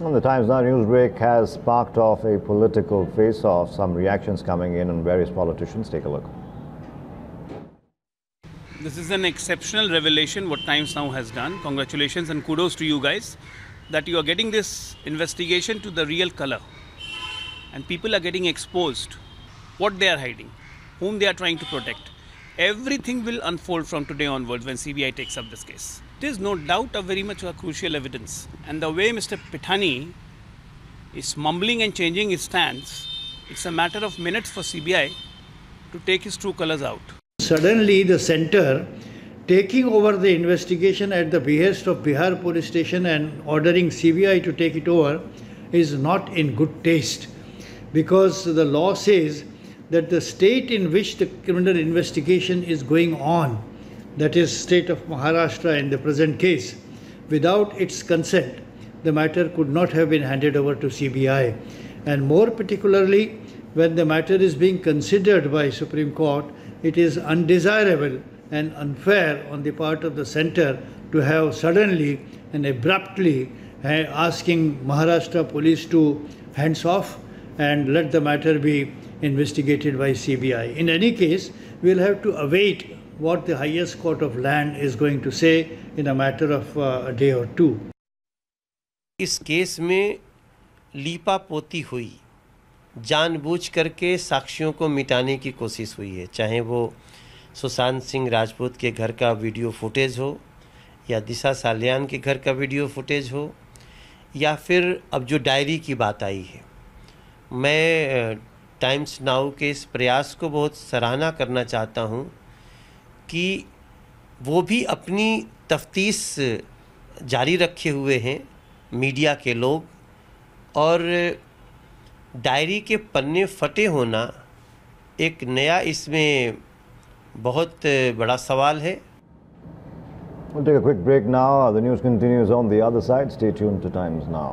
The Times Now news break has sparked off a political face-off. Some reactions coming in on various politicians. Take a look. This is an exceptional revelation what Times Now has done. Congratulations and kudos to you guys that you are getting this investigation to the real color. And people are getting exposed what they are hiding, whom they are trying to protect. Everything will unfold from today onwards when CBI takes up this case. There is no doubt a very much crucial evidence. And the way Mr. Pithani is mumbling and changing his stance, it's a matter of minutes for CBI to take his true colors out. Suddenly, the center taking over the investigation at the behest of Bihar police station and ordering CBI to take it over is not in good taste because the law says that the state in which the criminal investigation is going on that is state of Maharashtra in the present case without its consent the matter could not have been handed over to CBI and more particularly when the matter is being considered by Supreme Court it is undesirable and unfair on the part of the center to have suddenly and abruptly uh, asking Maharashtra police to hands off and let the matter be investigated by CBI. In any case, we'll have to await what the highest court of land is going to say in a matter of uh, a day or two. इस case में लीपा पोती हुई जानबूझ करके साक्षियों को मिटाने की कोशिश हुई है चाहे वो सुशांत सिंह राजपूत के घर का वीडियो फुटेज हो या दिशा सालियान के घर का वीडियो फुटेज हो या फिर अब जो डायरी की बात आई है मैं टाइम्स नाउ के इस प्रयास को बहुत सराहना करना चाहता हूँ कि वो भी अपनी तफ्तीश जारी रखे हुए हैं, मीडिया के लोग, और डायरी के पन्ने फटे होना एक नया इसमें बहुत बड़ा सवाल है We'll take a quick break now. The news continues on the other side. Stay tuned to Times Now.